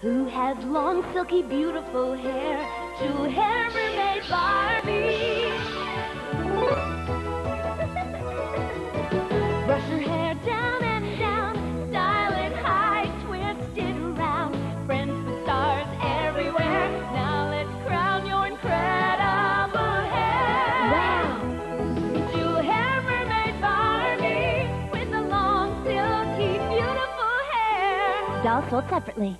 Who has long, silky, beautiful hair? Jewel hair mermaid Barbie. Brush her hair down and down, style it high, twist it around. Friends with stars everywhere. Now let's crown your incredible hair. Wow! Jewel hair mermaid Barbie with the long, silky, beautiful hair. Dolls sold separately.